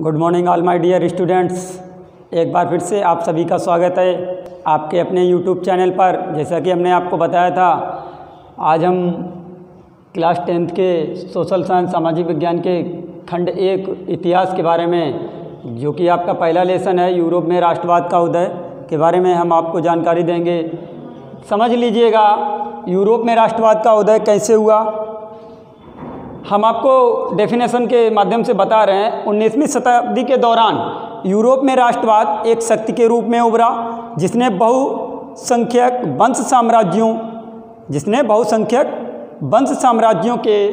Good morning all my dear students. एक बार फिर से आप सभी का स्वागत है आपके अपने यूट्यूब चैनल पर। जैसा कि हमने आपको बताया था, आज हम क्लास टेंथ के सोशल साइंस, सामाजिक विज्ञान के खंड एक इतिहास के बारे में, जो कि आपका पहला लेसन है यूरोप में राष्ट्रवाद का उदय के बारे में हम आपको जानकारी देंगे। समझ लीजिएगा, यूरोप में राष्ट्रवाद का उदय कैसे हुआ? हम आपको डेफिनेशन के माध्यम से बता रहे हैं। 19वीं शताब्दी के दौरान यूरोप में राष्ट्रवाद एक शक्ति के रूप में उभरा, जिसने बहुसंख्यक वंश साम्राज्यों, जिसने बहुसंख्यक वंश साम्राज्यों के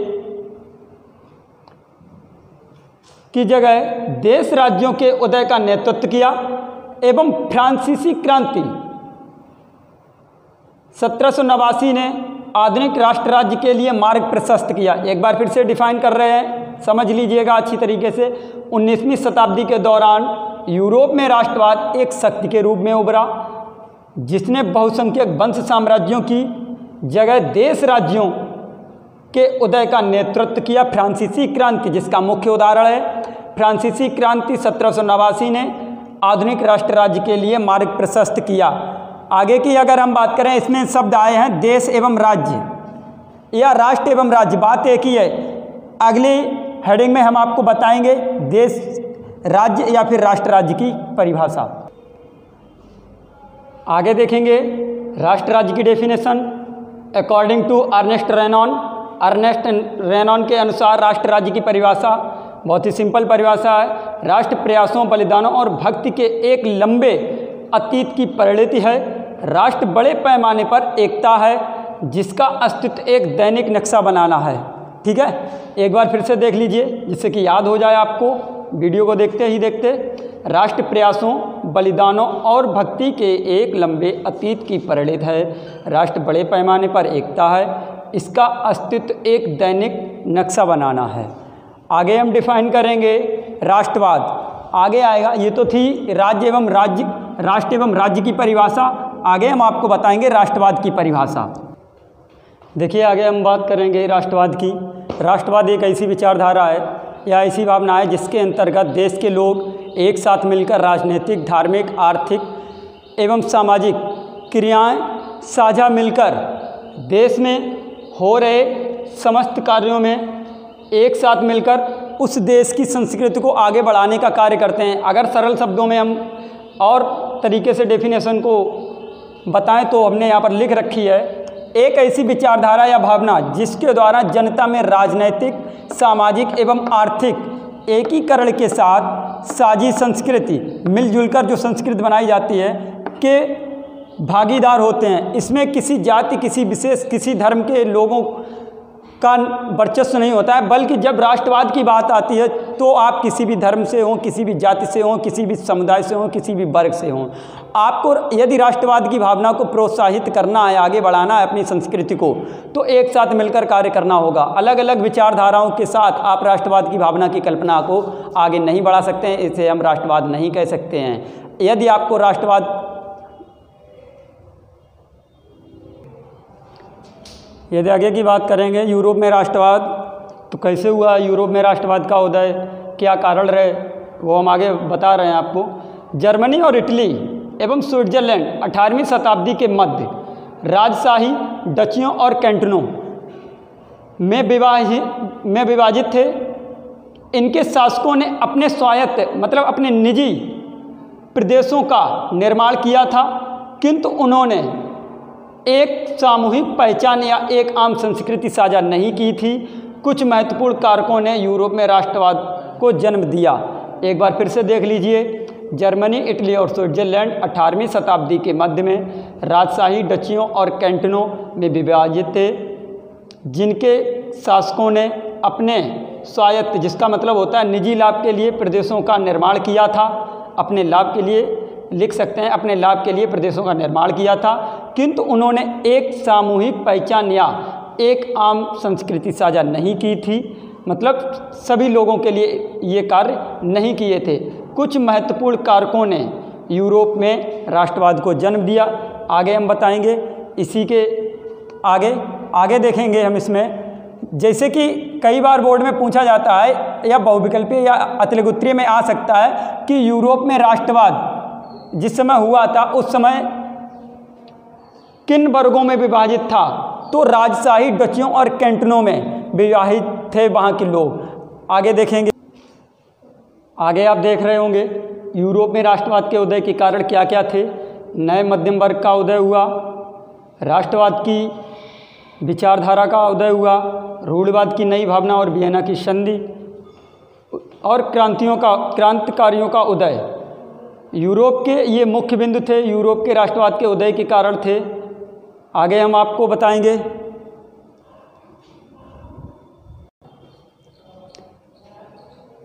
की जगह देश राज्यों के उदय का नेतृत्व किया एवं फ्रांसीसी क्रांति सत्रह सौ नवासी ने आधुनिक राष्ट्र राज्य के लिए मार्ग प्रशस्त किया। एक बार फिर से डिफाइन कर रहे हैं। समझ लीजिएगा अच्छी तरीके से। 19वीं शताब्दी के दौरान यूरोप में राष्ट्रवाद एक शक्ति के रूप में उभरा, जिसने बहुसंख्यक वंश साम्राज्यों की जगह देश राज्यों के उदय का नेतृत्व किया। फ्रांसीसी क्रांति, जिसका मुख्य उदाहरण है। फ्रांसीसी क्रांति सत्रह सौ नवासी ने आधुनिक राष्ट्र राज्य के लिए मार्ग प्रशस्त किया। आगे की अगर हम बात करें, इसमें शब्द आए हैं, देश एवं राज्य। या राष्ट्र एवं राज्य, बात एक ही है। अगली हेडिंग में हम आपको बताएँगे देश, राज्य या फिर राष्ट्र राज्य की परिभाषा। आगे देखेंगे राष्ट्र राज्य की definition according to Ernest Renan Ernest Renan के अनुसार राष्ट्र राज्य की परिभाषा, बहुत ही सिंपल परिभाषा है। राष्ट्र प्रयासों, बलिदानों और भक्ति के एक लंबे अतीत की परिणति है। राष्ट्र बड़े पैमाने पर एकता है, जिसका अस्तित्व एक दैनिक नक्शा बनाना है। ठीक है? एक बार फिर से देख लीजिए, जिससे कि याद हो जाए आपको। वीडियो को देखते ही देखते, राष्ट्र प्रयासों, बलिदानों और भक्ति के एक लंबे अतीत की परिणित है। राष्ट्र बड़े पैमाने पर एकता है, इसका अस्तित्व एक दैनिक नक्शा बनाना है। आगे हम डिफाइन करेंगे राष्ट्रवाद। आगे आएगा, ये तो थी राज्य एवं राज्य, राष्ट्र एवं राज्य की परिभाषा। आगे हम आपको बताएँगे राष्ट्रवाद की परिभाषा। देखिए, आगे हम बात करेंगे राष्ट्रवाद की। राष्ट्रवाद एक ऐसी विचारधारा है या ऐसी भावना है जिसके अंतर्गत देश के लोग एक साथ मिलकर राजनीतिक, धार्मिक, आर्थिक एवं सामाजिक क्रियाएँ साझा मिलकर देश में हो रहे समस्त कार्यों में एक साथ मिलकर उस देश की संस्कृति को आगे बढ़ाने का कार्य करते हैं। अगर सरल शब्दों में हम और तरीके से डेफिनेशन को बताएँ तो हमने यहाँ पर लिख रखी है, एक ऐसी विचारधारा या भावना जिसके द्वारा जनता में राजनैतिक, सामाजिक एवं आर्थिक एकीकरण के साथ साझी संस्कृति मिलजुल कर जो संस्कृति बनाई जाती है, के भागीदार होते हैं। इसमें किसी जाति, किसी विशेष, किसी धर्म के लोगों का वर्चस्व नहीं होता है, बल्कि जब राष्ट्रवाद की बात आती है तो आप किसी भी धर्म से हों, किसी भी जाति से हों, किसी भी समुदाय से हों, किसी भी वर्ग से हों, आपको यदि राष्ट्रवाद की भावना को प्रोत्साहित करना है, आगे बढ़ाना है अपनी संस्कृति को तो एक साथ मिलकर कार्य करना होगा। अलग अलग विचारधाराओं के साथ आप राष्ट्रवाद की भावना की कल्पना को आगे नहीं बढ़ा सकते हैं, इसे हम राष्ट्रवाद नहीं कह सकते हैं। यदि आपको राष्ट्रवाद यदि आगे की बात करेंगे, यूरोप में राष्ट्रवाद तो कैसे हुआ यूरोप में राष्ट्रवाद का उदय? क्या कारण रहे? वो हम आगे बता रहे हैं आपको। जर्मनी और इटली एवं स्विट्जरलैंड 18वीं शताब्दी के मध्य राजशाही डचियों और कैंटनों में विभाजित में विभाजित थे। इनके शासकों ने अपने स्वायत्त मतलब अपने निजी प्रदेशों का निर्माण किया था, किंतु उन्होंने एक सामूहिक पहचान या एक आम संस्कृति साझा नहीं की थी। कुछ महत्वपूर्ण कारकों ने यूरोप में राष्ट्रवाद को जन्म दिया। एक बार फिर से देख लीजिए, जर्मनी, इटली और स्विट्जरलैंड 18वीं शताब्दी के मध्य में राजशाही डचियों और कैंटनों में विभाजित थे, जिनके शासकों ने अपने स्वायत्त, जिसका मतलब होता है निजी लाभ के लिए प्रदेशों का निर्माण किया था, अपने लाभ के लिए लिख सकते हैं, अपने लाभ के लिए प्रदेशों का निर्माण किया था। किंतु उन्होंने एक सामूहिक पहचान या एक आम संस्कृति साझा नहीं की थी। मतलब सभी लोगों के लिए ये कार्य नहीं किए थे। कुछ महत्वपूर्ण कारकों ने यूरोप में राष्ट्रवाद को जन्म दिया। आगे हम बताएँगे, इसी के आगे आगे देखेंगे हम इसमें। जैसे कि कई बार बोर्ड में पूछा जाता है, या बहुविकल्पीय या अतिलगुत्रीय में आ सकता है कि यूरोप में राष्ट्रवाद जिस समय हुआ था, उस समय किन वर्गों में विभाजित था? तो राजशाही डचियों और कैंटनों में विवाहित थे वहाँ के लोग। आगे देखेंगे। आगे आप देख रहे होंगे, यूरोप में राष्ट्रवाद के उदय के कारण क्या क्या थे? नए मध्यम वर्ग का उदय हुआ, राष्ट्रवाद की विचारधारा का उदय हुआ, रूढ़वाद की नई भावना और वियना की संधि, और क्रांतियों का, क्रांतिकारियों का उदय। यूरोप के ये मुख्य बिंदु थे, यूरोप के राष्ट्रवाद के उदय के कारण थे आगे हम आपको बताएँगे।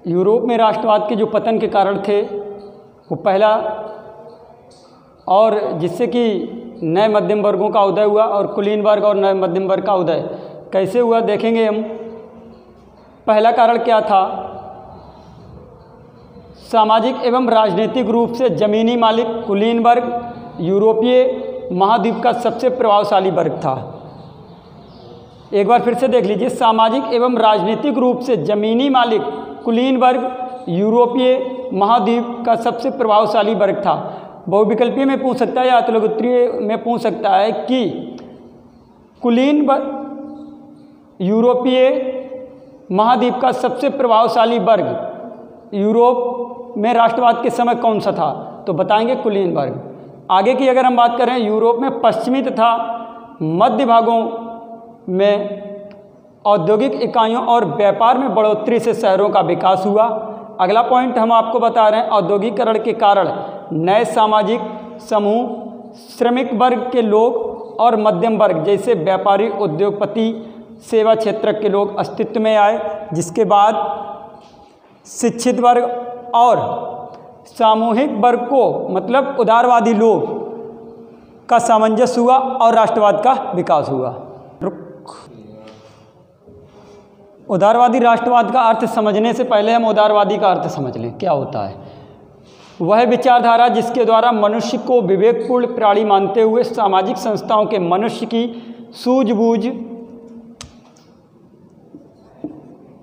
यूरोप में राष्ट्रवाद के जो पतन के कारण थे, वो पहला और जिससे कि नए मध्यम वर्गों का उदय हुआ और कुलीन वर्ग और नए मध्यम वर्ग का उदय। कैसे हुआ देखेंगे हम। पहला कारण क्या था? सामाजिक एवं राजनीतिक रूप से जमीनी मालिक, कुलीन वर्ग, यूरोपीय महाद्वीप का सबसे प्रभावशाली वर्ग था। एक बार फिर से देख लीजिए, सामाजिक एवं राजनीतिक रूप से जमीनी मालिक, कुलीन वर्ग, यूरोपीय महाद्वीप का सबसे प्रभावशाली वर्ग था। बहुविकल्पीय में पूछ सकता है या अतलगोत्रीय में पूछ सकता है कि कुलीन वर्ग यूरोपीय महाद्वीप का सबसे प्रभावशाली वर्ग यूरोप में राष्ट्रवाद के समय कौन सा था? तो बताएँगे कुलीन वर्ग। आगे की अगर हम बात करें, यूरोप में पश्चिमी तथा मध्य भागों में औद्योगिक इकाइयों और व्यापार में बढ़ोतरी से शहरों का विकास हुआ। अगला पॉइंट हम आपको बता रहे हैं, औद्योगिकरण के कारण नए सामाजिक समूह, श्रमिक वर्ग के लोग और मध्यम वर्ग, जैसे व्यापारी, उद्योगपति, सेवा क्षेत्र के लोग अस्तित्व में आए। जिसके बाद शिक्षित वर्ग और सामूहिक वर्ग को मतलब उदारवादी लोग, का सामंजस्य हुआ और राष्ट्रवाद का विकास हुआ। उदारवादी राष्ट्रवाद का अर्थ समझने से पहले हम उदारवादी का अर्थ समझ लें, क्या होता है? वह विचारधारा जिसके द्वारा मनुष्य को विवेकपूर्ण प्राणी मानते हुए सामाजिक संस्थाओं के मनुष्य की सूझबूझ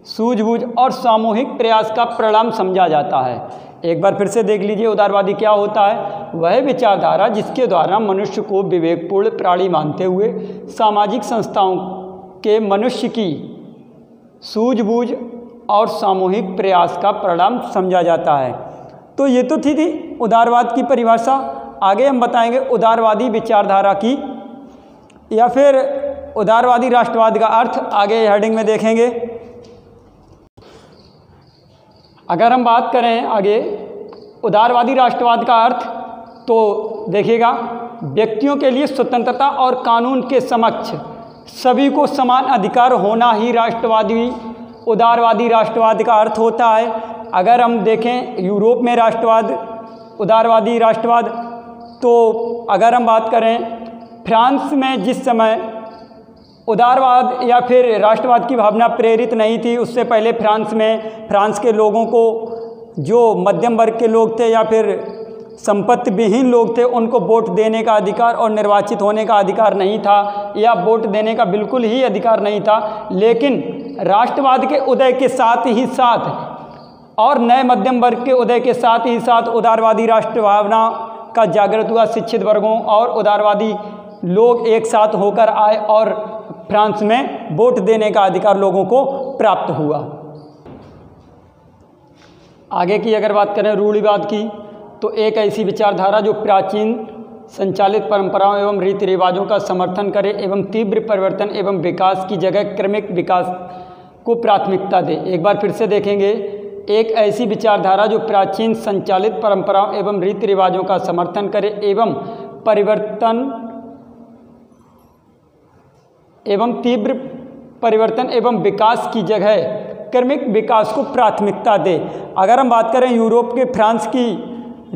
सूझबूझ और सामूहिक प्रयास का परिणाम समझा जाता है। एक बार फिर से देख लीजिए उदारवादी क्या होता है। वह विचारधारा जिसके द्वारा मनुष्य को विवेकपूर्ण प्राणी मानते हुए सामाजिक संस्थाओं के मनुष्य की सूझबूझ और सामूहिक प्रयास का परिणाम समझा जाता है। तो ये तो थी थी उदारवाद की परिभाषा। आगे हम बताएँगे उदारवादी विचारधारा की। या फिर उदारवादी राष्ट्रवाद का अर्थ। आगे हेडिंग में देखेंगे। अगर हम बात करें आगे, उदारवादी राष्ट्रवाद का अर्थ तो देखिएगा, व्यक्तियों के लिए स्वतंत्रता और कानून के समक्ष सभी को समान अधिकार होना ही राष्ट्रवादी, उदारवादी राष्ट्रवाद का अर्थ होता है। अगर हम देखें यूरोप में राष्ट्रवाद, उदारवादी राष्ट्रवाद तो अगर हम बात करें फ्रांस में जिस समय उदारवाद या फिर राष्ट्रवाद की भावना प्रेरित नहीं थी। उससे पहले फ्रांस में, फ्रांस के लोगों को जो मध्यम वर्ग के लोग थे या फिर संपत्ति विहीन लोग थे, उनको वोट देने का अधिकार और निर्वाचित होने का अधिकार नहीं था। या वोट देने का बिल्कुल ही अधिकार नहीं था। लेकिन राष्ट्रवाद के उदय के साथ ही साथ और नए मध्यम वर्ग के उदय के साथ ही साथ उदारवादी राष्ट्र भावना का जागृत हुआ। शिक्षित वर्गों और उदारवादी लोग एक साथ होकर आए और फ्रांस में वोट देने का अधिकार लोगों को प्राप्त हुआ। आगे की अगर बात करें रूढ़िवाद की तो एक ऐसी विचारधारा जो प्राचीन संचालित परंपराओं एवं रीति रिवाजों का समर्थन करे एवं तीव्र परिवर्तन एवं विकास की जगह क्रमिक विकास को प्राथमिकता दे। एक बार फिर से देखेंगे, एक ऐसी विचारधारा जो प्राचीन संचालित परंपराओं एवं रीति रिवाजों का समर्थन करे एवं परिवर्तन एवं तीव्र परिवर्तन एवं विकास की जगह क्रमिक विकास को प्राथमिकता दे। अगर हम बात करें यूरोप के फ्रांस की,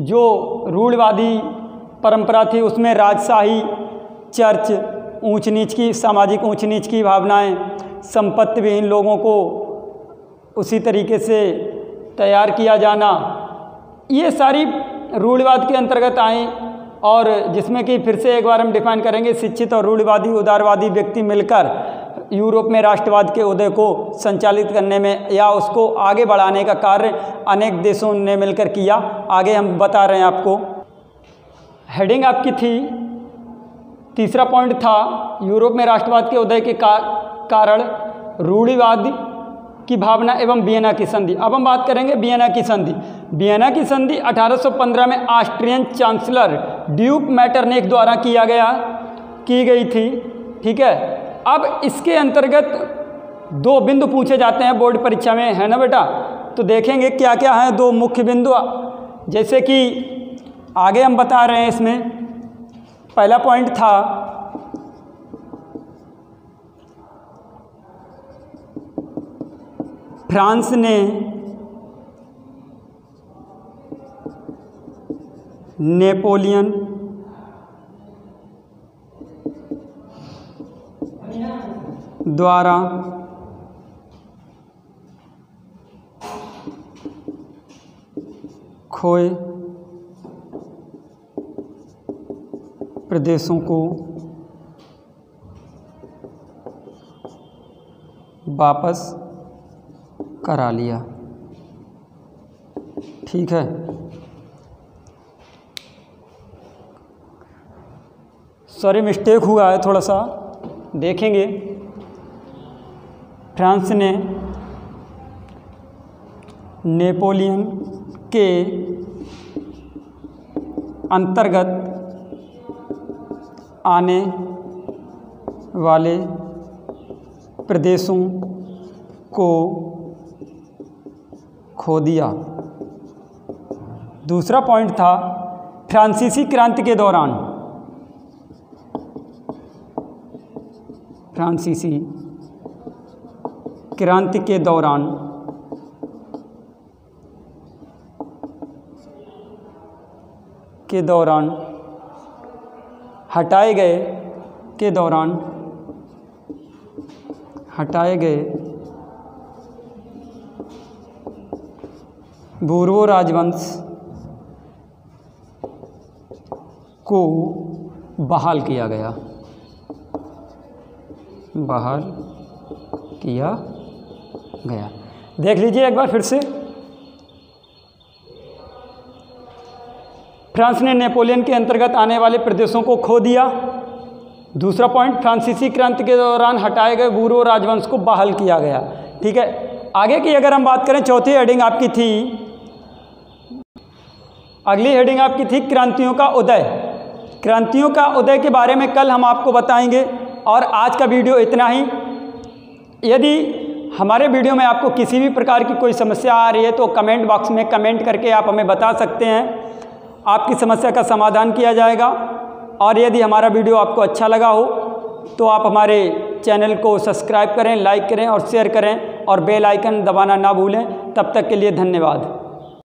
जो रूढ़वादी परंपरा थी, उसमें राजशाही चर्च ऊंच नीच की, सामाजिक ऊंच नीच की भावनाएँ संपत्ति विहीन लोगों को उसी तरीके से तैयार किया जाना, ये सारी रूढ़वाद के अंतर्गत आए। और जिसमें कि फिर से एक बार हम डिफाइन करेंगे शिक्षित और रूढ़वादी उदारवादी व्यक्ति मिलकर यूरोप में राष्ट्रवाद के उदय को संचालित करने में या उसको आगे बढ़ाने का कार्य अनेक देशों ने मिलकर किया। आगे हम बता रहे हैं आपको। हेडिंग आपकी थी। तीसरा पॉइंट था यूरोप में राष्ट्रवाद के उदय के का, कारण रूढ़िवाद की भावना एवं बियना की संधि। अब हम बात करेंगे बियना की संधि। बियना की संधि 1815 में ऑस्ट्रियन चांसलर ड्यूक मैटरनेक द्वारा किया गया, की गई थी, ठीक है? अब इसके अंतर्गत दो बिंदु पूछे जाते हैं बोर्ड परीक्षा में, है ना बेटा? तो देखेंगे क्या क्या हैं दो मुख्य बिंदु। जैसे कि आगे हम बता रहे हैं इसमें, पहला पॉइंट था, फ्रांस ने नेपोलियन। द्वारा। खोए प्रदेशों को वापस करा लिया। ठीक है। सॉरी मिस्टेक हुआ है थोड़ा सा। देखेंगे। फ्रांस ने नेपोलियन के अंतर्गत आने वाले प्रदेशों को खो दिया। दूसरा पॉइंट था, फ्रांसीसी क्रांति के दौरान। फ्रांसीसी क्रांति के दौरान के दौरान, हटाए गए के दौरान, हटाए गए बूर्वो राजवंश को बहाल किया गया। बहाल किया गया। देख लीजिए एक बार फिर से। फ्रांस ने नेपोलियन के अंतर्गत आने वाले प्रदेशों को खो दिया। दूसरा पॉइंट, फ्रांसीसी क्रांति के दौरान हटाए गए बूरो राजवंश को बहाल किया गया। ठीक है, आगे की अगर हम बात करें, चौथी हेडिंग आपकी थी। अगली हेडिंग आपकी थी क्रांतियों का उदय। क्रांतियों का उदय के बारे में कल हम आपको बताएँगे। और आज का वीडियो इतना ही। यदि हमारे वीडियो में आपको किसी भी प्रकार की कोई समस्या आ रही है तो कमेंट बॉक्स में कमेंट करके आप हमें बता सकते हैं। आपकी समस्या का समाधान किया जाएगा। और यदि हमारा वीडियो आपको अच्छा लगा हो तो आप हमारे चैनल को सब्सक्राइब करें, लाइक करें और शेयर करें और बेल आइकन दबाना ना भूलें। तब तक के लिए धन्यवाद।